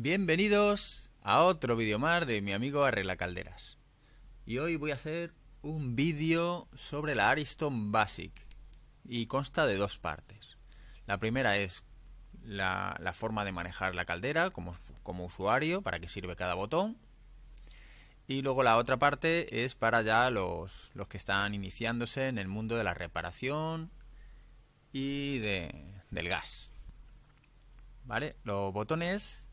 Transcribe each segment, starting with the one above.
Bienvenidos a otro vídeo más de mi amigo Arregla Calderas. Y hoy voy a hacer un vídeo sobre la Ariston Basic. Y consta de dos partes. La primera es la, forma de manejar la caldera como, como usuario, para qué sirve cada botón. Y luego la otra parte es para ya los, los que están iniciándose en el mundo de la reparación y del gas. ¿Vale? Los botones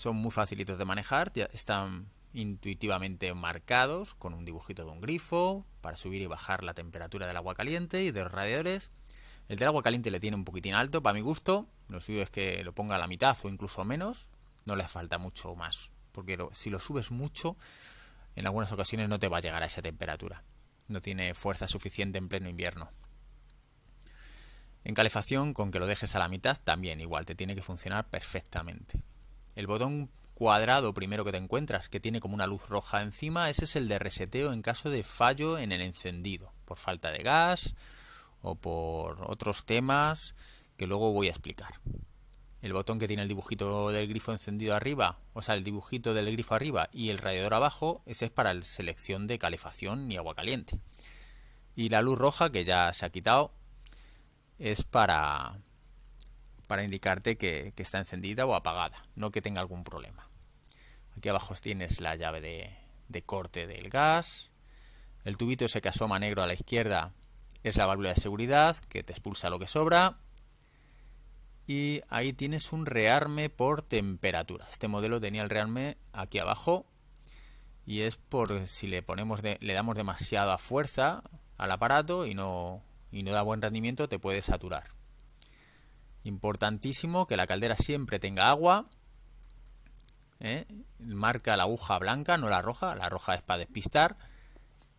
son muy facilitos de manejar, están intuitivamente marcados con un dibujito de un grifo para subir y bajar la temperatura del agua caliente y de los radiadores. El del agua caliente le tiene un poquitín alto, para mi gusto. Lo suyo es que lo ponga a la mitad o incluso menos. No le falta mucho más, porque si lo subes mucho, en algunas ocasiones no te va a llegar a esa temperatura. No tiene fuerza suficiente en pleno invierno. En calefacción, con que lo dejes a la mitad, también igual, te tiene que funcionar perfectamente. El botón cuadrado primero que te encuentras, que tiene como una luz roja encima, ese es el de reseteo en caso de fallo en el encendido, por falta de gas o por otros temas que luego voy a explicar. El botón que tiene el dibujito del grifo encendido arriba, o sea, el dibujito del grifo arriba y el radiador abajo, ese es para la selección de calefacción y agua caliente. Y la luz roja, que ya se ha quitado, es para, para indicarte que, está encendida o apagada, no que tenga algún problema. Aquí abajo tienes la llave de, corte del gas. El tubito ese que asoma negro a la izquierda es la válvula de seguridad que te expulsa lo que sobra. Y ahí tienes un rearme por temperatura. Este modelo tenía el rearme aquí abajo. Y es por si le ponemos le damos demasiada fuerza al aparato y no, y no da buen rendimiento, te puede saturar. Importantísimo que la caldera siempre tenga agua. ¿eh? Marca la aguja blanca, no la roja. La roja es para despistar.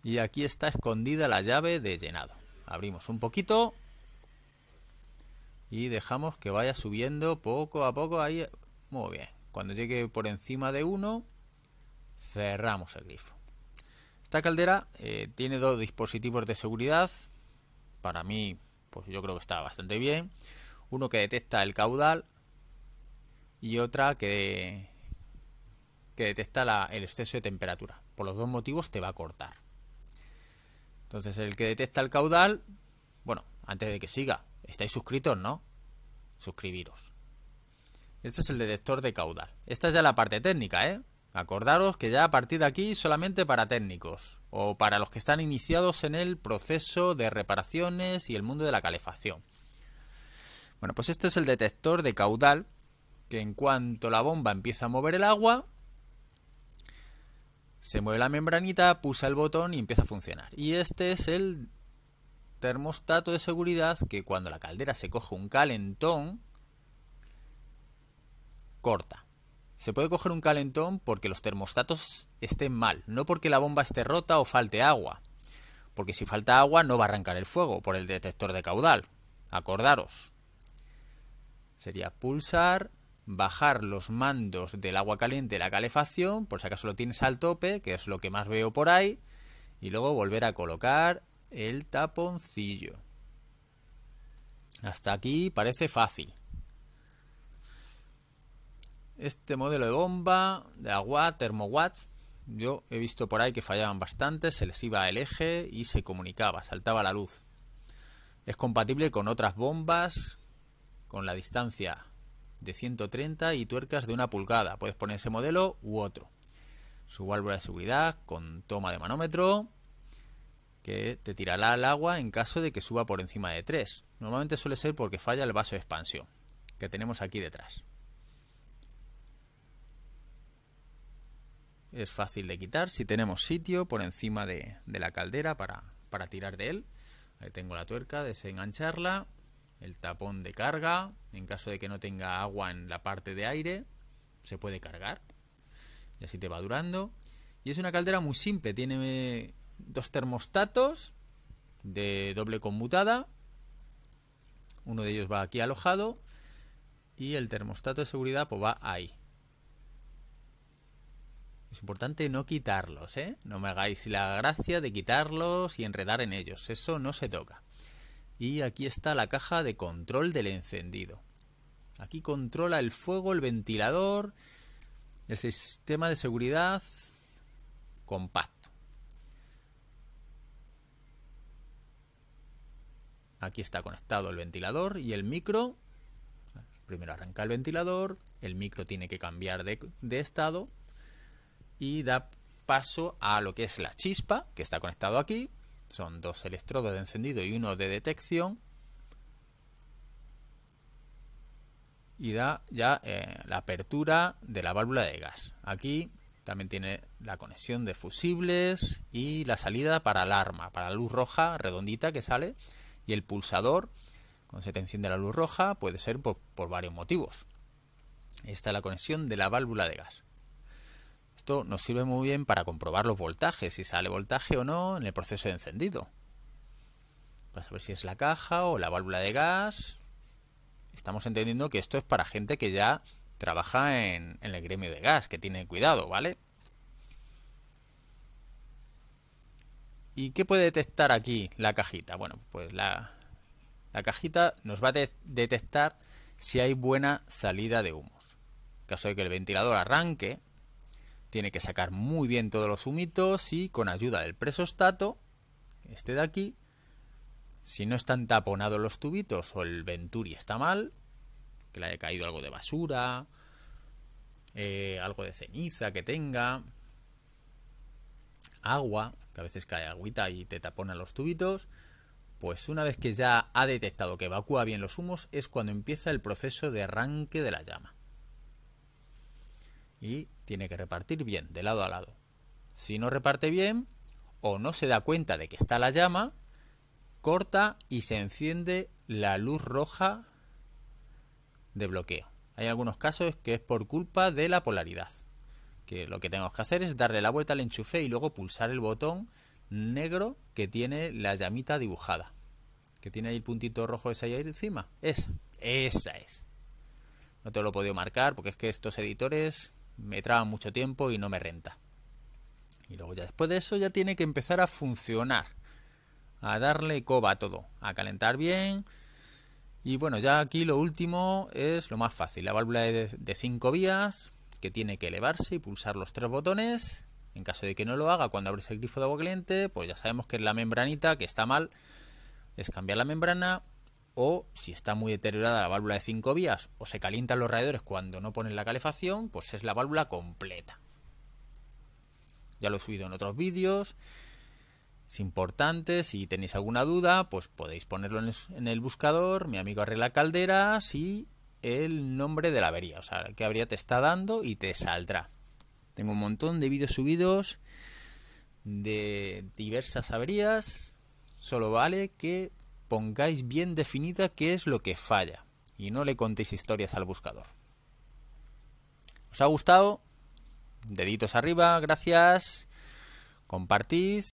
Y aquí está escondida la llave de llenado. Abrimos un poquito. Y dejamos que vaya subiendo poco a poco ahí. Muy bien. Cuando llegue por encima de uno, cerramos el grifo. Esta caldera eh, tiene dos dispositivos de seguridad. Para mí, pues yo creo que está bastante bien uno que detecta el caudal y otra que, que detecta el exceso de temperatura. Por los dos motivos te va a cortar. Entonces el que detecta el caudal, bueno, antes de que siga, estáis suscritos, ¿no? Suscribiros. Este es el detector de caudal. Esta es ya la parte técnica, ¿eh? Acordaros que ya a partir de aquí solamente para técnicos o para los que están iniciados en el proceso de reparaciones y el mundo de la calefacción. Bueno, pues este es el detector de caudal que en cuanto la bomba empieza a mover el agua, se mueve la membranita, pulsa el botón y empieza a funcionar. Y este es el termostato de seguridad que cuando la caldera se coge un calentón, corta. Se puede coger un calentón porque los termostatos estén mal, no porque la bomba esté rota o falte agua. Porque si falta agua no va a arrancar el fuego por el detector de caudal. Acordaros. Sería pulsar, bajar los mandos del agua caliente la calefacción, por si acaso lo tienes al tope, que es lo que más veo por ahí, y luego volver a colocar el taponcillo. Hasta aquí parece fácil. Este modelo de bomba de agua termowatt, yo he visto por ahí que fallaban bastante, se les iba el eje y se comunicaba, saltaba la luz. Es compatible con otras bombas con la distancia de 130 y tuercas de una pulgada. Puedes poner ese modelo u otro. Su válvula de seguridad con toma de manómetro que te tirará al agua en caso de que suba por encima de 3. Normalmente suele ser porque falla el vaso de expansión que tenemos aquí detrás. Es fácil de quitar si tenemos sitio por encima de, la caldera para, para tirar de él. Ahí tengo la tuerca, desengancharla el tapón de carga, en caso de que no tenga agua en la parte de aire, se puede cargar y así te va durando. Y es una caldera muy simple, tiene dos termostatos de doble conmutada, uno de ellos va aquí alojado y el termostato de seguridad pues va ahí. Es importante no quitarlos, ¿eh? No me hagáis la gracia de quitarlos y enredar en ellos. Eso no se toca. Y aquí está la caja de control del encendido. Aquí controla el fuego, el ventilador, el sistema de seguridad compacto. Aquí está conectado el ventilador y el micro. Primero arranca el ventilador, el micro tiene que cambiar de, de estado y da paso a lo que es la chispa, que está conectado aquí. Son dos electrodos de encendido y uno de detección. Y da ya eh, la apertura de la válvula de gas. Aquí también tiene la conexión de fusibles y la salida para alarma, para la luz roja redondita que sale. Y el pulsador, cuando se te enciende la luz roja, puede ser por, por varios motivos. Esta es la conexión de la válvula de gas. Esto nos sirve muy bien para comprobar los voltajes, si sale voltaje o no en el proceso de encendido. Para saber si es la caja o la válvula de gas. Estamos entendiendo que esto es para gente que ya trabaja en, el gremio de gas, que tiene cuidado, ¿vale? ¿Y qué puede detectar aquí la cajita? Bueno, pues la, la cajita nos va a detectar si hay buena salida de humos. En caso de que el ventilador arranque, tiene que sacar muy bien todos los humitos y con ayuda del presostato, este de aquí, si no están taponados los tubitos o el venturi está mal, que le haya caído algo de basura, eh, algo de ceniza que tenga, agua, que a veces cae agüita y te tapona los tubitos, pues una vez que ya ha detectado que evacúa bien los humos es cuando empieza el proceso de arranque de la llama. Y tiene que repartir bien, de lado a lado. Si no reparte bien o no se da cuenta de que está la llama, corta y se enciende la luz roja de bloqueo. Hay algunos casos que es por culpa de la polaridad. Que lo que tenemos que hacer es darle la vuelta al enchufe y luego pulsar el botón negro que tiene la llamita dibujada. Que tiene ahí el puntito rojo ese ahí encima. Esa, esa es. No te lo he podido marcar porque es que estos editores me traba mucho tiempo y no me renta. Y luego ya después de eso ya tiene que empezar a funcionar, a darle coba a todo, a calentar bien. Y bueno, ya aquí lo último es lo más fácil, la válvula de 5 vías que tiene que elevarse y pulsar los tres botones. En caso de que no lo haga cuando abres el grifo de agua caliente, pues ya sabemos que es la membranita que está mal. Es cambiar la membrana o si está muy deteriorada la válvula de 5 vías o se calientan los radiadores cuando no ponen la calefacción, pues es la válvula completa. Ya lo he subido en otros vídeos. Es importante, si tenéis alguna duda, pues podéis ponerlo en el buscador, mi amigo arregla calderas y el nombre de la avería, o sea, qué avería te está dando y te saldrá. Tengo un montón de vídeos subidos de diversas averías. Solo vale que pongáis bien definida qué es lo que falla y no le contéis historias al buscador. ¿Os ha gustado? Deditos arriba, gracias. Compartid